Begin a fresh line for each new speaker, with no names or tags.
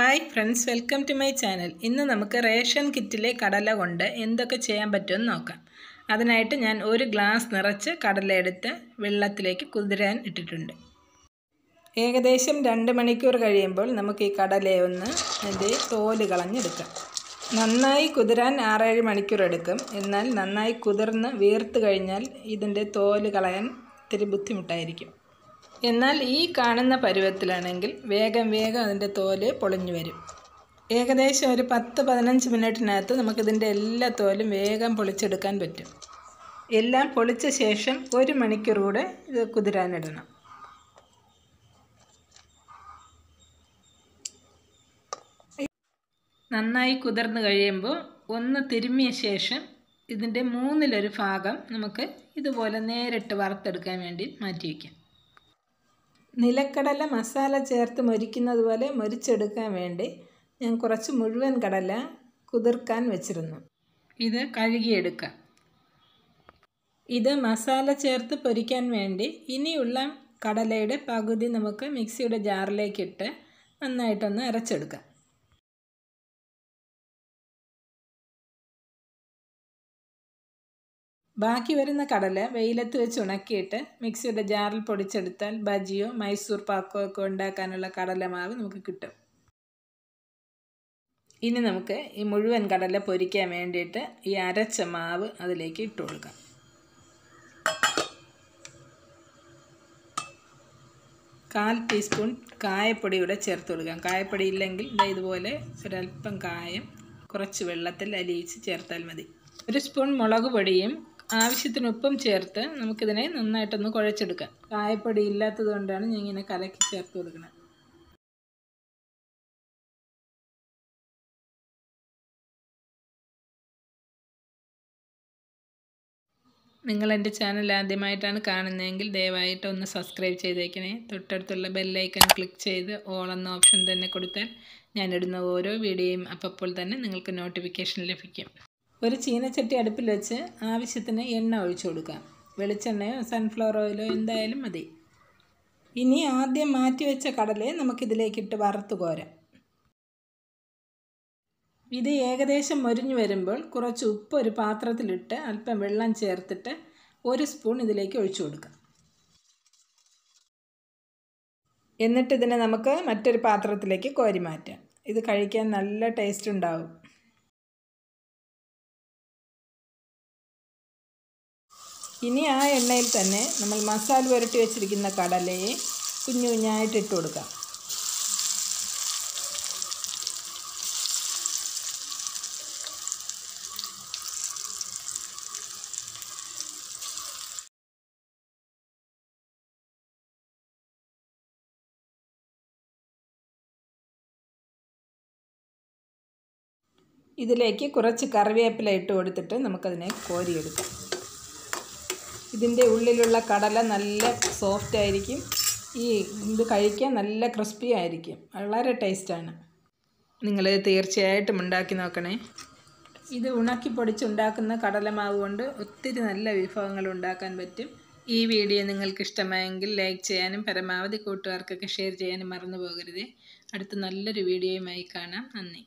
Hi friends welcome to my channel ഇന്ന് നമുക്ക് ration കിറ്റിലെ കടല കൊണ്ട് എന്തൊക്കെ ചെയ്യാൻ പറ്റുമെന്ന് നോക്കാം. അതിനായിട്ട് ഞാൻ ഒരു ഗ്ലാസ് നിറച്ച് കടല എടുത്ത് വെള്ളത്തിലേക്ക് കുതിരാൻ ഇട്ടിട്ടുണ്ട്. ഏകദേശം രണ്ട് മണിക്കൂർ കഴിയുമ്പോൾ നമുക്ക് ഈ കടലയെ ഒന്ന് അതിന്റെ തോൽ കളഞ്ഞെടുക്കാം. നന്നായി കുതിരാൻ ആറേഴ് മണിക്കൂർ എടുക്കും. എന്നാൽ നന്നായി കുതിർന്ന് വീർത്ത് കഴിഞ്ഞാൽ ഇതിന്റെ തോൽ കളയാൻ ഇത്തിരി ബുദ്ധിമുട്ടായിരിക്കും. എന്നാൽ ഈ കാണുന്ന പരുവത്തിലാണെങ്കിൽ വേഗം വേഗം അതിന്റെ തോൽ പൊളിഞ്ഞു വരും. ഏകദേശം ഒരു പത്ത് പതിനഞ്ച് മിനിറ്റിനകത്ത് നമുക്കിതിന്റെ എല്ലാ തോലും വേഗം പൊളിച്ചെടുക്കാൻ പറ്റും. എല്ലാം പൊളിച്ച ശേഷം ഒരു മണിക്കൂർ കൂടെ ഇത് കുതിരാനിടണം. നന്നായി കുതിർന്ന് കഴിയുമ്പോൾ ഒന്ന് തിരുമ്മിയ ശേഷം ഇതിന്റെ മൂന്നിലൊരു ഭാഗം നമുക്ക് ഇതുപോലെ നേരിട്ട് വറുത്തെടുക്കാൻ വേണ്ടി മാറ്റി വയ്ക്കാം. നിലക്കടല മസാല ചേർത്ത് മൊരിക്കുന്നത് പോലെ മൊരിച്ചെടുക്കാൻ വേണ്ടി ഞാൻ കുറച്ച് മുഴുവൻ കടല കുതിർക്കാൻ വെച്ചിരുന്നു. ഇത് കഴുകിയെടുക്കാം. ഇത് മസാല ചേർത്ത് പൊരിക്കാൻ വേണ്ടി ഇനിയുള്ള കടലയുടെ പകുതി നമുക്ക് മിക്സിയുടെ ജാറിലേക്കിട്ട് നന്നായിട്ടൊന്ന് അരച്ചെടുക്കാം. ബാക്കി വരുന്ന കടല വെയിലത്ത് വെച്ച് ഉണക്കിയിട്ട് മിക്സിയുടെ ജാറിൽ പൊടിച്ചെടുത്താൽ ബജിയോ മൈസൂർ പാക്കോ ഒക്കെ ഉണ്ടാക്കാനുള്ള കടലമാവ് നമുക്ക് കിട്ടും. ഇനി നമുക്ക് ഈ മുഴുവൻ കടല പൊരിക്കാൻ വേണ്ടിയിട്ട് ഈ അരച്ച മാവ് അതിലേക്ക് ഇട്ട് കൊടുക്കാം. കാൽ ടീസ്പൂൺ കായപ്പൊടി കൂടെ ചേർത്ത് കൊടുക്കാം. കായപ്പൊടി ഇല്ലെങ്കിൽ ഇതുപോലെ ഒരല്പം കായം കുറച്ച് വെള്ളത്തിൽ അലിയിച്ച് ചേർത്താൽ മതി. ഒരു സ്പൂൺ മുളക് പൊടിയും ആവശ്യത്തിന് ഉപ്പും ചേർത്ത് നമുക്കിതിനെ നന്നായിട്ടൊന്ന് കുഴച്ചെടുക്കാം. കായപ്പൊടി ഇല്ലാത്തത് കൊണ്ടാണ് ഞാൻ ഇങ്ങനെ കലക്കി ചേർത്ത് കൊടുക്കുന്നത്. നിങ്ങൾ എന്റെ ചാനൽ ആദ്യമായിട്ടാണ് കാണുന്നതെങ്കിൽ ദയവായിട്ട് ഒന്ന് സബ്സ്ക്രൈബ് ചെയ്തേക്കണേ. തൊട്ടടുത്തുള്ള ബെല്ലൈക്കൺ ക്ലിക്ക് ചെയ്ത് ഓൾ എന്ന ഓപ്ഷൻ തന്നെ കൊടുത്താൽ ഞാനിടുന്ന ഓരോ വീഡിയോയും അപ്പോൾ തന്നെ നിങ്ങൾക്ക് നോട്ടിഫിക്കേഷൻ ലഭിക്കും. ഒരു ചീനച്ചട്ടി അടുപ്പിൽ വെച്ച് ആവശ്യത്തിന് എണ്ണ ഒഴിച്ചു കൊടുക്കാം. വെളിച്ചെണ്ണയോ സൺഫ്ലവർ ഓയിലോ എന്തായാലും മതി. ഇനി ആദ്യം മാറ്റി വെച്ച കടലയെ നമുക്കിതിലേക്കിട്ട് വറുത്ത് കോരാം. ഇത് ഏകദേശം മൊരിഞ്ഞു വരുമ്പോൾ കുറച്ച് ഉപ്പ് ഒരു പാത്രത്തിലിട്ട് അല്പം വെള്ളം ചേർത്തിട്ട് ഒരു സ്പൂൺ ഇതിലേക്ക് ഒഴിച്ചു കൊടുക്കാം. എന്നിട്ട് ഇതിനെ നമുക്ക് മറ്റൊരു പാത്രത്തിലേക്ക് കോരി മാറ്റാം. ഇത് കഴിക്കാൻ നല്ല ടേസ്റ്റ് ഉണ്ടാവും. ഇനി ആ എണ്ണയിൽ തന്നെ നമ്മൾ മസാല പുരട്ടി വെച്ചിരിക്കുന്ന കടലയെ കുഞ്ഞു കുഞ്ഞായിട്ട് ഇട്ട് കൊടുക്കാം. ഇതിലേക്ക് കുറച്ച് കറിവേപ്പില ഇട്ട് കൊടുത്തിട്ട് നമുക്കതിനെ കോരിയെടുക്കാം. ഇതിന്റെ ഉള്ളിലുള്ള കടല നല്ല സോഫ്റ്റ് ആയിരിക്കും. ഈ ഇത് കഴിക്കാൻ നല്ല ക്രിസ്പി ആയിരിക്കും. വളരെ ടേസ്റ്റാണ് നിങ്ങൾ തീർച്ചയായിട്ടും ഉണ്ടാക്കി നോക്കണേ. ഇത് ഉണക്കി പൊടിച്ചുണ്ടാക്കുന്ന കടലമാവ് കൊണ്ട് ഒത്തിരി നല്ല വിഭവങ്ങൾ ഉണ്ടാക്കാൻ പറ്റും. ഈ വീഡിയോ നിങ്ങൾക്ക് ഇഷ്ടമായെങ്കിൽ ലൈക്ക് ചെയ്യാനും പരമാവധി കൂട്ടുകാർക്കൊക്കെ ഷെയർ ചെയ്യാനും മറന്നു പോകരുതേ. അടുത്ത നല്ലൊരു വീഡിയോയുമായി കാണാം. നന്ദി.